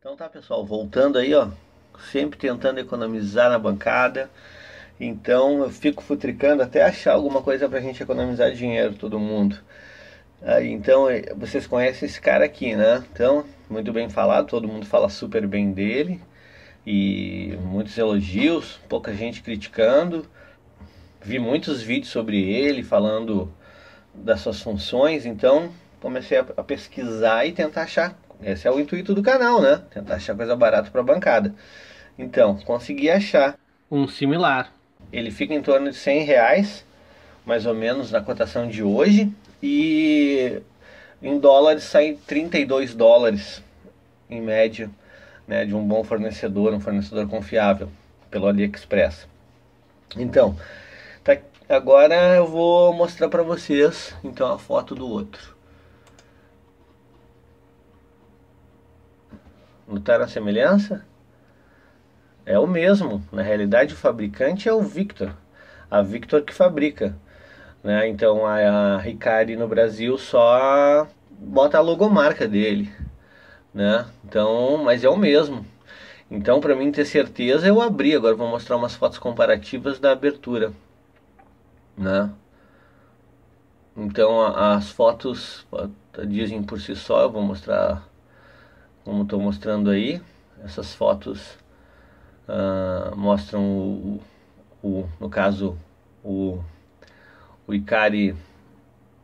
Então tá pessoal, voltando aí ó, sempre tentando economizar na bancada. Então eu fico futricando até achar alguma coisa pra gente economizar dinheiro, todo mundo. Aí, então eh, vocês conhecem esse cara aqui, né? Então, muito bem falado, todo mundo fala super bem dele. E muitos elogios, pouca gente criticando. Vi muitos vídeos sobre ele falando das suas funções, então comecei a, a pesquisar e tentar achar esse é o intuito do canal, né? Tentar achar coisa barata para bancada. Então, consegui achar um similar. Ele fica em torno de 100 reais, mais ou menos na cotação de hoje. E em dólares sai 32 dólares em média, né, de um bom fornecedor, um fornecedor confiável, pelo AliExpress. Então, tá, agora eu vou mostrar para vocês então a foto do outro. Notaram a semelhança? É o mesmo. Na realidade, o fabricante é o Victor. A Victor que fabrica. Né? Então a, Ricari no Brasil só bota a logomarca dele. Né? Então, mas é o mesmo. Então, para mim ter certeza, eu abri. Agora vou mostrar umas fotos comparativas da abertura. Né? Então, as fotos dizem por si só. Eu vou mostrar como estou mostrando aí, essas fotos uh, mostram o, o, no caso o, o Icari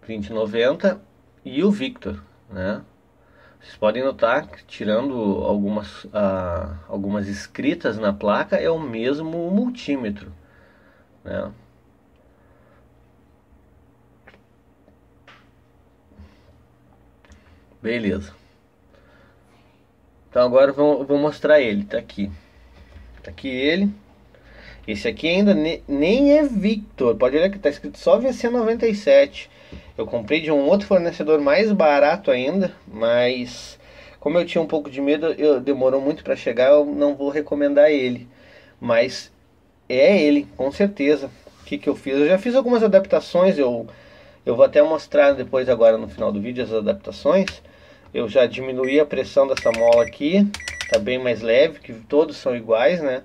2090 e o Victor, né? Vocês podem notar que tirando algumas, uh, algumas escritas na placa é o mesmo multímetro, né? Beleza. Então agora eu vou, vou mostrar ele, tá aqui. Tá aqui ele. Esse aqui ainda ne, nem é Victor, pode olhar que tá escrito só VC97. Eu comprei de um outro fornecedor mais barato ainda, mas como eu tinha um pouco de medo, eu, demorou muito para chegar, eu não vou recomendar ele. Mas é ele, com certeza. O que, que eu fiz? Eu já fiz algumas adaptações, eu, eu vou até mostrar depois agora no final do vídeo as adaptações. Eu já diminuí a pressão dessa mola aqui, tá bem mais leve, que todos são iguais, né?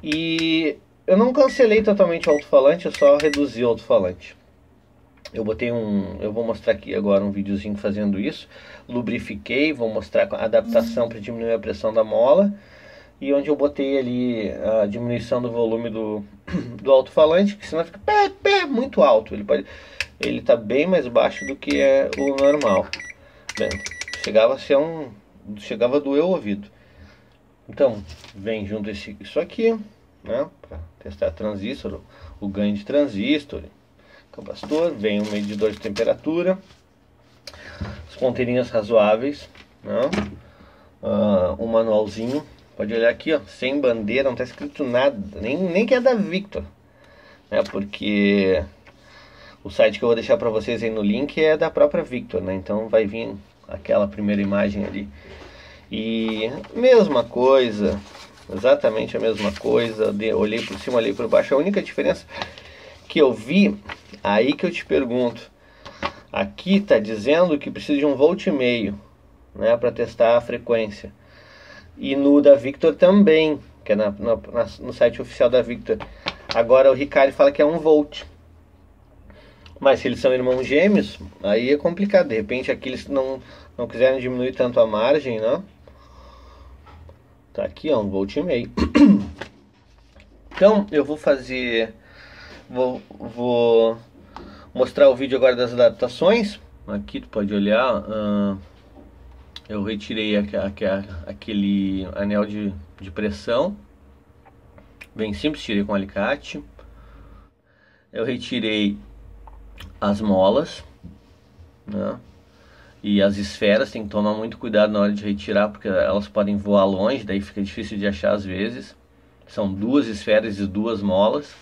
E eu não cancelei totalmente o alto-falante, eu só reduzi o alto-falante. Eu botei um, eu vou mostrar aqui agora um videozinho fazendo isso. Lubrifiquei, vou mostrar a adaptação para diminuir a pressão da mola. E onde eu botei ali a diminuição do volume do, do alto-falante, que senão fica pé, pé, muito alto. Ele pode, ele tá bem mais baixo do que é o normal. Vendo? Chegava a ser um. chegava a doer o ouvido. Então, vem junto esse, isso aqui, né? Para testar transistor, o ganho de transistor, capacitor, vem um medidor de temperatura, as ponteirinhas razoáveis, né? Uh, um manualzinho, pode olhar aqui, ó, sem bandeira, não está escrito nada, nem, nem que é da Victor, né? Porque o site que eu vou deixar para vocês aí no link é da própria Victor, né? Então vai vir aquela primeira imagem ali. E mesma coisa, exatamente a mesma coisa. De, olhei por cima, olhei por baixo. A única diferença que eu vi, aí que eu te pergunto. Aqui está dizendo que precisa de um volt e meio, né, para testar a frequência. E no da Victor também, que é na, na, no site oficial da Victor. Agora o Ricardo fala que é um volt. Mas se eles são irmãos gêmeos, aí é complicado. De repente aqui eles não, não quiserem diminuir tanto a margem, né? Tá aqui, ó, um volt e meio. Então eu vou fazer, vou, vou mostrar o vídeo agora das adaptações. Aqui tu pode olhar, uh, eu retirei aqu, aqu, aquele anel de, de pressão, bem simples, tirei com alicate. Eu retirei as molas, né? E as esferas tem que tomar muito cuidado na hora de retirar, porque elas podem voar longe, daí fica difícil de achar às vezes. São duas esferas e duas molas.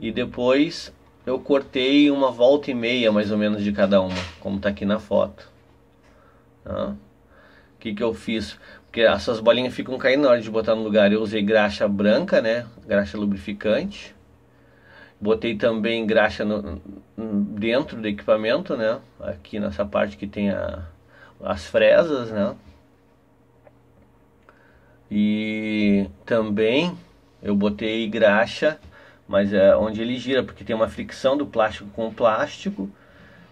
E depois eu cortei uma volta e meia mais ou menos de cada uma, como está aqui na foto. Tá? O que, que eu fiz? Porque essas bolinhas ficam caindo na hora de botar no lugar. Eu usei graxa branca, né? Graxa lubrificante. Botei também graxa no, dentro do equipamento, né? Aqui nessa parte que tem a, as fresas, né? E também eu botei graxa, mas é onde ele gira, porque tem uma fricção do plástico com o plástico.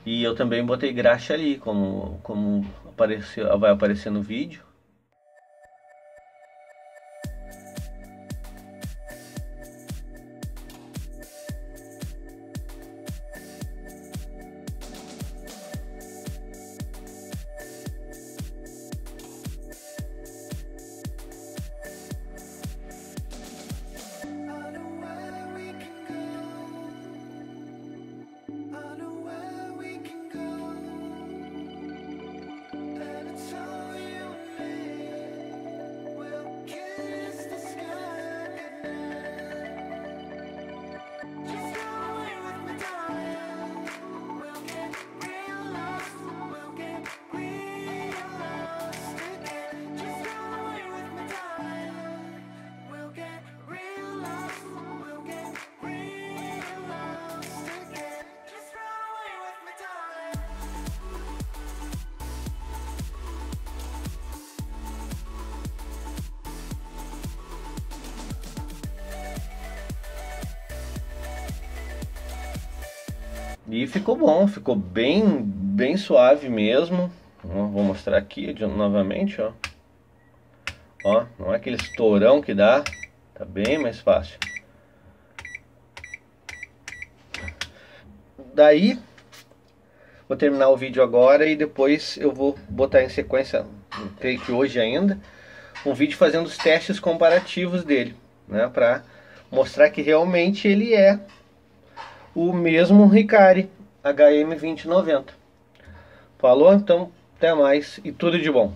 E eu também botei graxa ali, como, como apareceu, vai aparecer no vídeo. time E ficou bom, ficou bem, bem suave mesmo. Vou mostrar aqui novamente, ó. Ó, não é aquele estourão que dá, tá bem mais fácil. Daí, vou terminar o vídeo agora e depois eu vou botar em sequência, creio que hoje ainda, um vídeo fazendo os testes comparativos dele, né, para mostrar que realmente ele é o mesmo Ricari HM2090. Falou? Então, até mais e tudo de bom.